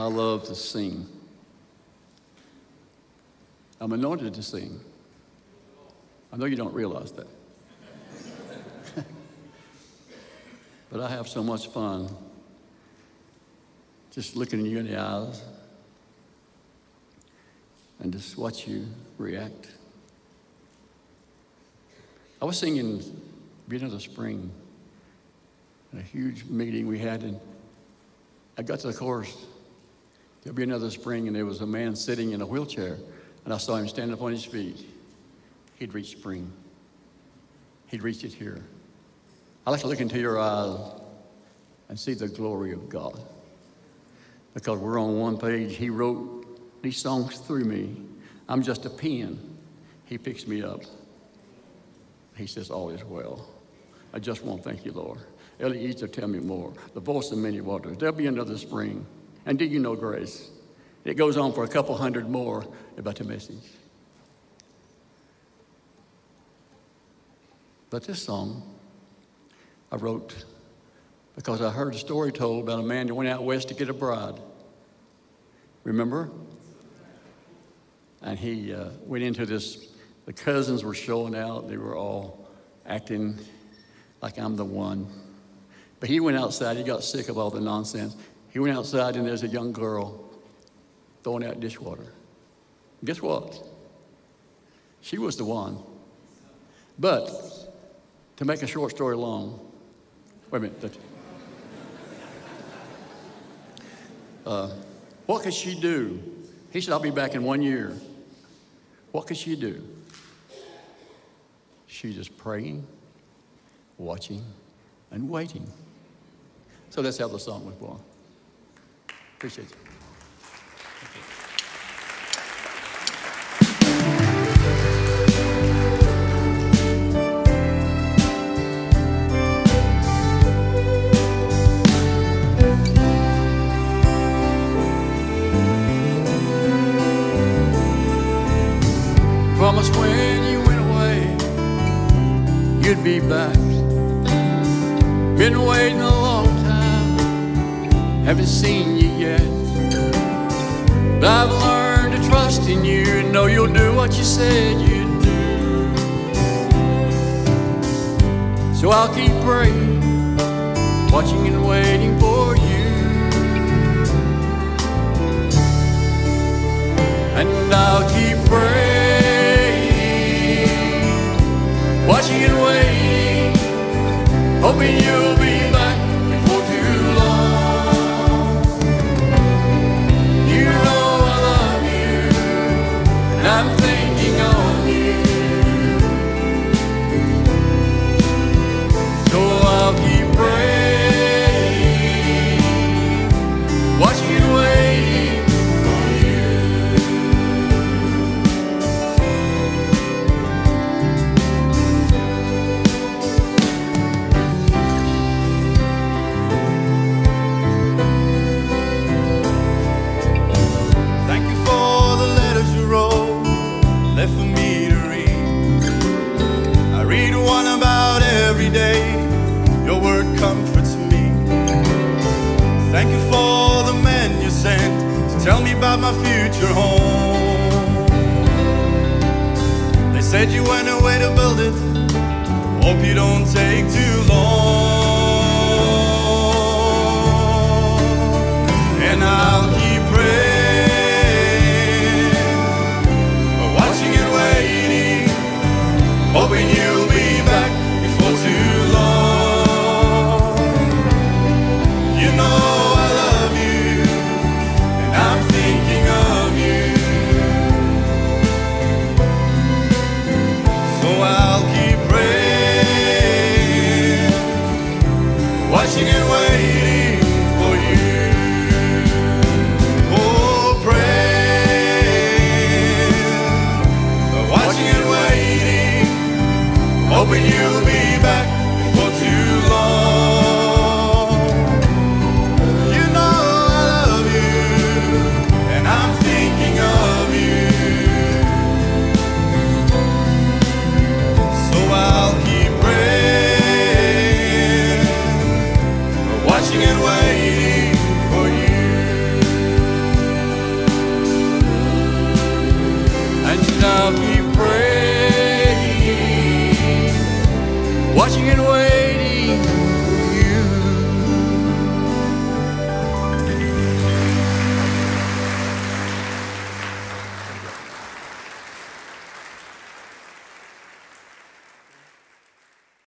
I love to sing. I'm anointed to sing. I know you don't realize that. but I have so much fun just looking you in the eyes and just watch you react. I was singing Beginning of the Spring in a huge meeting we had, and I got to the chorus. There'll be another spring, and there was a man sitting in a wheelchair, and I saw him stand up on his feet. He'd reached spring. He'd reached it here. I like to look into your eyes and see the glory of God. Because we're on one page. He wrote these songs through me. I'm just a pen. He picks me up. He says, All is well. I just want to thank you, Lord. Eliezer, tell me more. The voice of many waters. There'll be another spring. And do you know grace? It goes on for a couple hundred more about the message. But this song I wrote because I heard a story told about a man that went out west to get a bride. Remember? And he uh, went into this, the cousins were showing out. They were all acting like I'm the one. But he went outside, he got sick of all the nonsense. He went outside and there's a young girl throwing out dishwater. Guess what? She was the one. But to make a short story long, wait a minute. Uh, what could she do? He said, I'll be back in one year. What could she do? She just praying, watching, and waiting. So that's how the song was born. Appreciate you. When you went away, you'd be back. Been waiting haven't seen you yet. But I've learned to trust in you and know you'll do what you said you'd do. So I'll keep praying, watching and waiting for you. And I'll keep praying, about my future home. They said you went away to build it, hope you don't take too long. And I'll keep